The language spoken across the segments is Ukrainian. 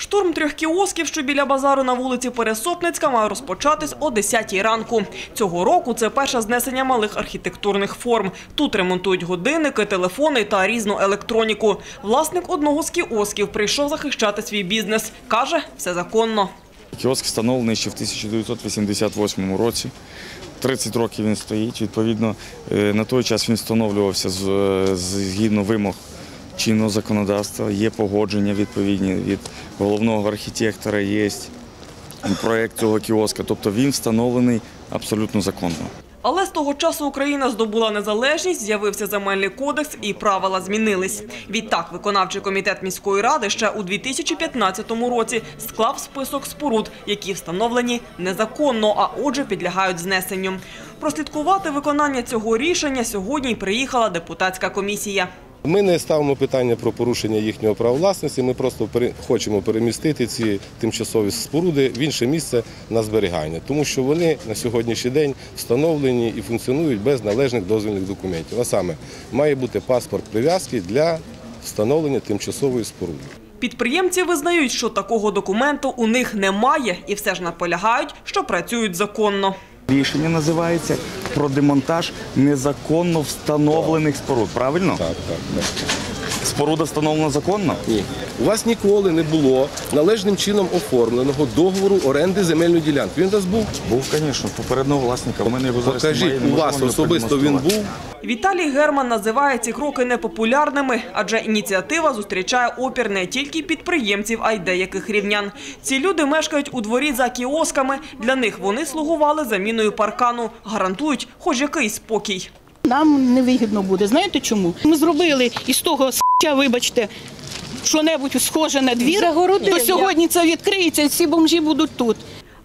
Штурм трьох кіосків, що біля базару на вулиці Пересопницька, мав розпочатись о 10 ранку. Цього року це перше знесення малих архітектурних форм. Тут ремонтують годинники, телефони та різну електроніку. Власник одного з кіосків прийшов захищати свій бізнес. Каже, все законно. Кіоск встановлений ще в 1988 році. 30 років він стоїть. Відповідно, е, на той час він встановлювався е, згідно вимог чинного законодавства. Є погодження відповідні від головного архітектора, є проєкт цього кіоска. Тобто він встановлений абсолютно законно. Але з того часу Україна здобула незалежність, з'явився земельний кодекс і правила змінились. Відтак, виконавчий комітет міської ради ще у 2015 році склав список споруд, які встановлені незаконно, а отже підлягають знесенню. Прослідкувати виконання цього рішення сьогодні приїхала депутатська комісія. Ми не ставимо питання про порушення їхнього права власності. Ми просто хочемо перемістити ці тимчасові споруди в інше місце на зберігання, тому що вони на сьогоднішній день встановлені і функціонують без належних дозвільних документів. А саме має бути паспорт прив'язки для встановлення тимчасової споруди. Підприємці визнають, що такого документу у них немає і все ж наполягають, що працюють законно. Рішення називається про демонтаж незаконно встановлених споруд. Правильно? Так, так, так. Споруда встановлена законно? Ні. У вас ніколи не було належним чином оформленого договору оренди земельної ділянки. Він у вас був? Був, звісно, попереднього власника. У мене його зараз Покажіть, немає, не у можу вас вам його особисто він продемонструвати. був? Віталій Герман називає ці кроки непопулярними, адже ініціатива зустрічає опір не тільки підприємців, а й деяких рівнян. Ці люди мешкають у дворі за кіосками. Для них вони слугували заміною паркану. Гарантують хоч якийсь спокій. Нам невигідно буде. Знаєте чому? Ми зробили із того вибачте, що-небудь схоже на двір, то сьогодні це відкриється і всі бомжі будуть тут.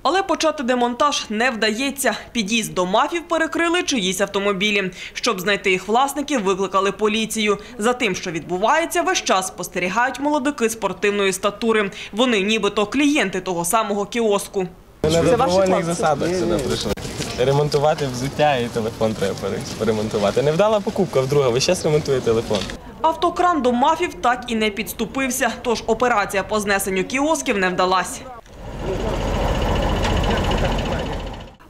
Але почати демонтаж не вдається. Під'їзд до мафів перекрили чиїсь автомобілі. Щоб знайти їх власників, викликали поліцію. За тим, що відбувається, весь час спостерігають молодики спортивної статури. Вони нібито клієнти того самого кіоску. На добровольних засадах сюди прийшли. Ремонтувати взуття і телефон треба перемонтувати. Невдала покупка вдруге, ви зараз ремонтує телефон. Автокран до мафів так і не підступився, тож операція по знесенню кіосків не вдалась.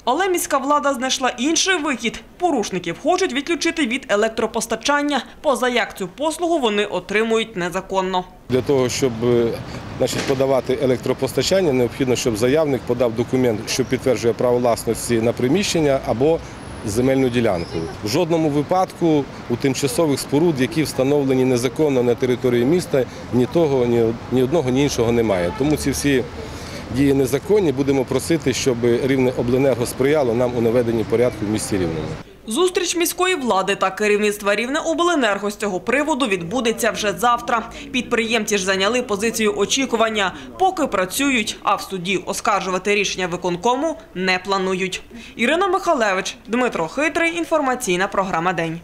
Але міська влада знайшла інший вихід. Порушників хочуть відключити від електропостачання, поза як цю послугу вони отримують незаконно. Для того, щоб е, значить, подавати електропостачання, необхідно, щоб заявник подав документ, що підтверджує право власності на приміщення або земельну ділянку. В жодному випадку у тимчасових споруд, які встановлені незаконно на території міста, ні того, ні, одного, ні іншого немає. Тому ці всі дії незаконні. Будемо просити, щоб Рівне обленерго сприяло нам у наведенні порядку в місті Рівному. Зустріч міської влади та керівництва Рівне обленерго з цього приводу відбудеться вже завтра. Підприємці ж зайняли позицію очікування, поки працюють, а в суді оскаржувати рішення виконкому не планують. Ірина Михалевич, Дмитро Хитрий. Інформаційна програма День.